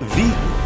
Vigo.